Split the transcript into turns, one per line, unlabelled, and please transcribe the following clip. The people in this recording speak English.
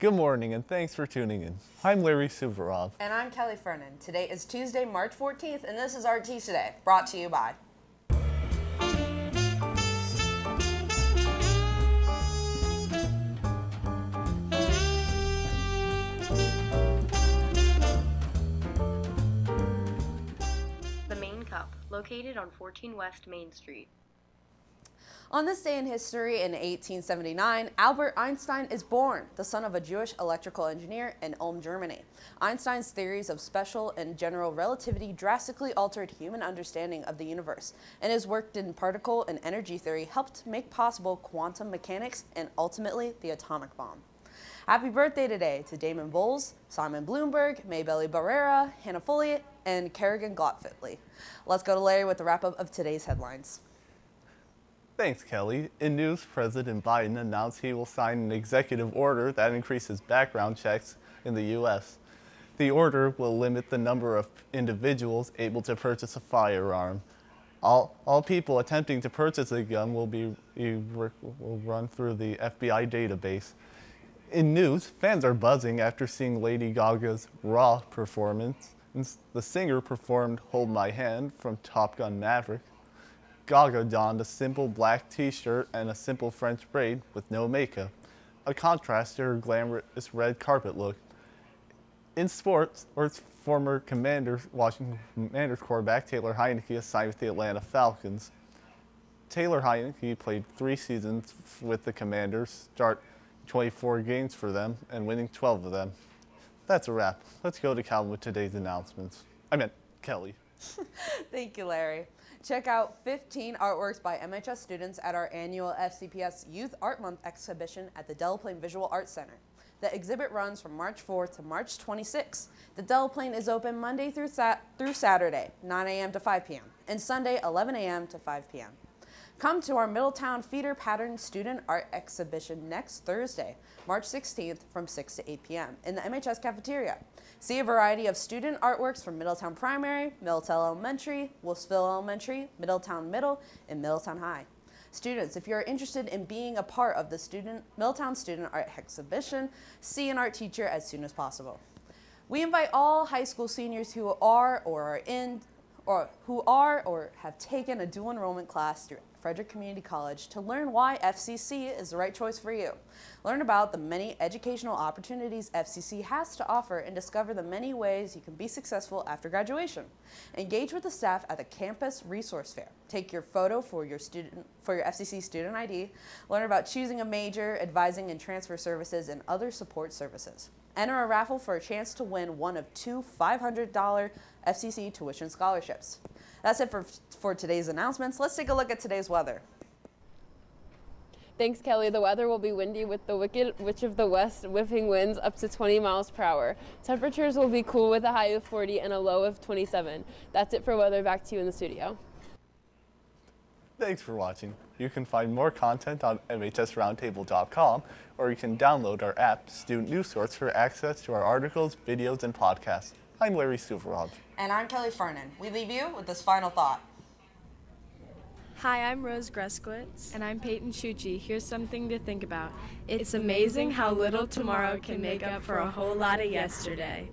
Good morning and thanks for tuning in. I'm Larry Suvorov.
And I'm Kelly Fernan. Today is Tuesday, March 14th, and this is RT Today, brought to you by.
The Main Cup, located on 14 West Main Street.
On this day in history in 1879, Albert Einstein is born, the son of a Jewish electrical engineer in Ulm, Germany. Einstein's theories of special and general relativity drastically altered human understanding of the universe, and his work in particle and energy theory helped make possible quantum mechanics and ultimately the atomic bomb. Happy birthday today to Damon Bowles, Simon Bloomberg, Maybelly Barrera, Hannah Folliott, and Kerrigan Glotfitley. Let's go to Larry with the wrap up of today's headlines.
Thanks, Kelly. In news, President Biden announced he will sign an executive order that increases background checks in the U.S. The order will limit the number of individuals able to purchase a firearm. All, all people attempting to purchase a gun will be will run through the FBI database. In news, fans are buzzing after seeing Lady Gaga's Raw performance. The singer performed Hold My Hand from Top Gun Maverick. Gaga donned a simple black t-shirt and a simple French braid with no makeup, a contrast to her glamorous red carpet look. In sports, Earth's former Commanders, Washington Commanders quarterback Taylor Heinicke is signed with the Atlanta Falcons. Taylor Heinicke played three seasons with the Commanders, start 24 games for them, and winning 12 of them. That's a wrap. Let's go to Calvin with today's announcements. I meant Kelly.
Thank you, Larry. Check out 15 artworks by MHS students at our annual FCPS Youth Art Month exhibition at the Delaplane Visual Arts Center. The exhibit runs from March 4th to March 26th. The Delaplane is open Monday through, sat- through Saturday, 9 a.m. to 5 p.m., and Sunday, 11 a.m. to 5 p.m. Come to our Middletown Feeder Pattern Student Art Exhibition next Thursday, March 16th from 6 to 8 p.m. in the MHS cafeteria. See a variety of student artworks from Middletown Primary, Middletown Elementary, Wolfsville Elementary, Middletown Middle, and Middletown High. Students, if you're interested in being a part of the student Middletown Student Art Exhibition, see an art teacher as soon as possible. We invite all high school seniors who are or are in or who are or have taken a dual enrollment class through Frederick Community College to learn why FCC is the right choice for you. Learn about the many educational opportunities FCC has to offer and discover the many ways you can be successful after graduation. Engage with the staff at the campus resource fair. Take your photo for your student for your FCC student ID. Learn about choosing a major, advising and transfer services and other support services. Enter a raffle for a chance to win one of two $500 FCC tuition scholarships. That's it for, for today's announcements. Let's take a look at today's weather.
Thanks, Kelly. The weather will be windy with the Wicked Witch of the West whipping winds up to 20 miles per hour. Temperatures will be cool with a high of 40 and a low of 27. That's it for weather. Back to you in the studio.
Thanks for watching. You can find more content on MHSRoundtable.com or you can download our app, Student News Source, for access to our articles, videos, and podcasts. I'm Larry Suvorov.
And I'm Kelly Fernan. We leave you with this final thought.
Hi, I'm Rose Greskowitz. And I'm Peyton Shuchi. Here's something to think about. It's amazing how little tomorrow can make up for a whole lot of yesterday.